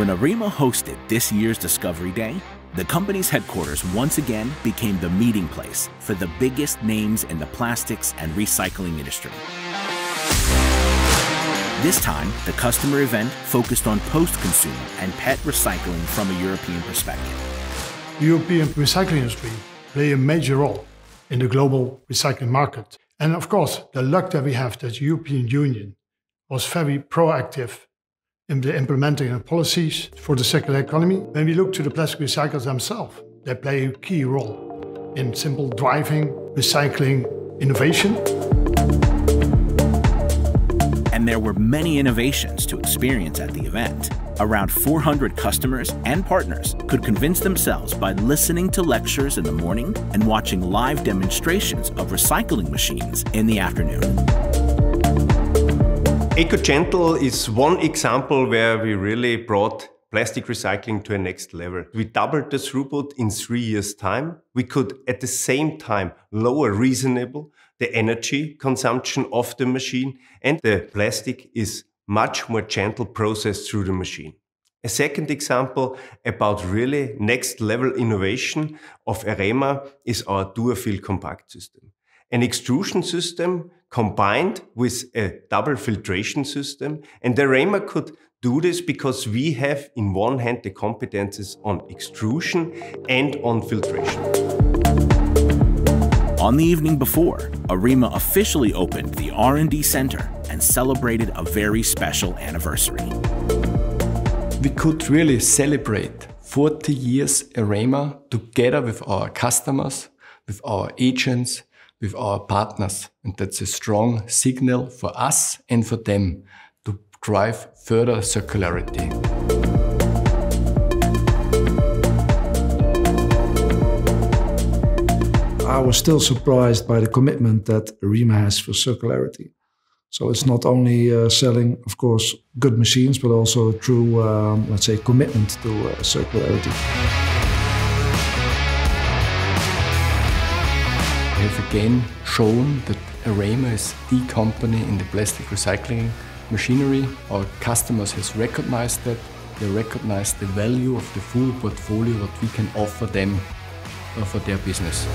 When EREMA hosted this year's Discovery Day, the company's headquarters once again became the meeting place for the biggest names in the plastics and recycling industry. This time, the customer event focused on post-consumer and PET recycling from a European perspective. The European recycling industry play a major role in the global recycling market. And of course, the luck that we have that the European Union was very proactive in the implementing of policies for the circular economy. When we look to the plastic recyclers themselves, they play a key role in simple driving, recycling, innovation. And there were many innovations to experience at the event. Around 400 customers and partners could convince themselves by listening to lectures in the morning and watching live demonstrations of recycling machines in the afternoon. EcoGentle is one example where we really brought plastic recycling to a next level. We doubled the throughput in three years' time. We could at the same time lower reasonable the energy consumption of the machine and the plastic is much more gentle processed through the machine. A second example about really next level innovation of EREMA is our DuaFil compact system. An extrusion system combined with a double filtration system. And the EREMA could do this because we have in one hand the competences on extrusion and on filtration. On the evening before, EREMA officially opened the R&D Center and celebrated a very special anniversary. We could really celebrate 40 years EREMA together with our customers, with our agents, with our partners. And that's a strong signal for us and for them to drive further circularity. I was still surprised by the commitment that EREMA has for circularity. So it's not only uh, selling, of course, good machines, but also a true, um, let's say, commitment to uh, circularity. We have again shown that EREMA is the company in the plastic recycling machinery. Our customers has recognized that. They recognize the value of the full portfolio that we can offer them uh, for their business.